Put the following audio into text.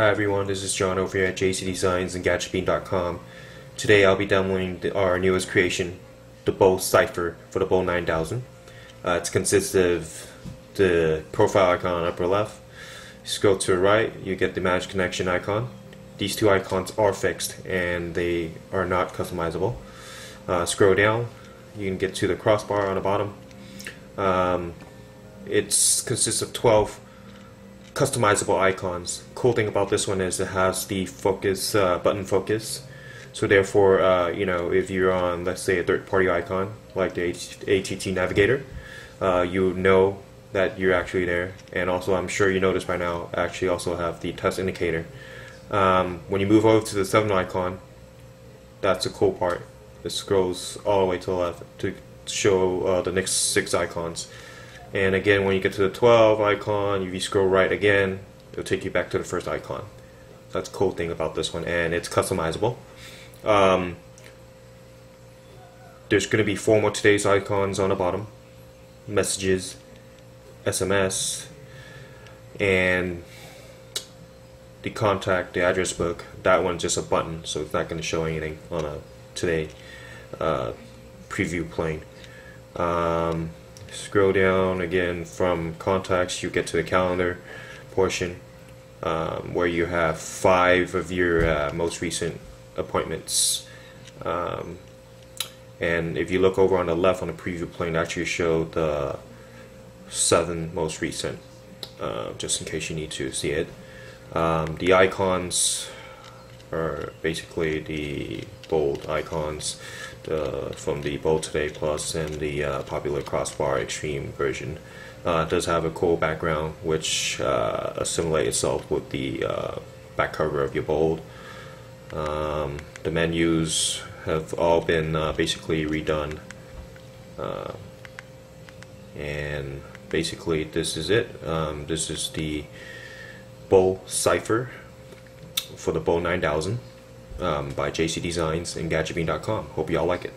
Hi everyone, this is John over here at JC Designs and GadgetBean.com. Today I'll be demoing the, our newest creation, the Bold Cipher for the Bold 9000. Uh, it consists of the profile icon on upper left. Scroll to the right, you get the Magic Connection icon. These two icons are fixed and they are not customizable. Uh, scroll down, you can get to the crossbar on the bottom. Um, it consists of 12 customizable icons. Cool thing about this one is it has the focus uh, button focus. So therefore, uh, you know, if you're on, let's say, a third-party icon like the ATT Navigator, uh, you know that you're actually there. And also, I'm sure you noticed by now, actually also have the test indicator. Um, when you move over to the 7 icon, that's a cool part. It scrolls all the way to the left to show uh, the next six icons. And again, when you get to the 12 icon, if you scroll right again, it'll take you back to the first icon. That's cool thing about this one, and it's customizable. Um, there's going to be four more today's icons on the bottom messages, SMS, and the contact, the address book. That one's just a button, so it's not going to show anything on a today uh, preview plane. Um, scroll down again from contacts, you get to the calendar portion um, where you have five of your uh, most recent appointments. Um, and if you look over on the left on the preview plane, actually show the seven most recent, uh, just in case you need to see it. Um, the icons are basically the bold icons the, from the Bold Today Plus and the uh, popular Crossbar Extreme version. Uh, does have a cool background which uh, assimilates itself with the uh, back cover of your Bold. Um, the menus have all been uh, basically redone. Uh, and basically this is it. Um, this is the Bold Cipher for the Bold 9000 um, by JC Designs and GadgetBean.com. Hope you all like it.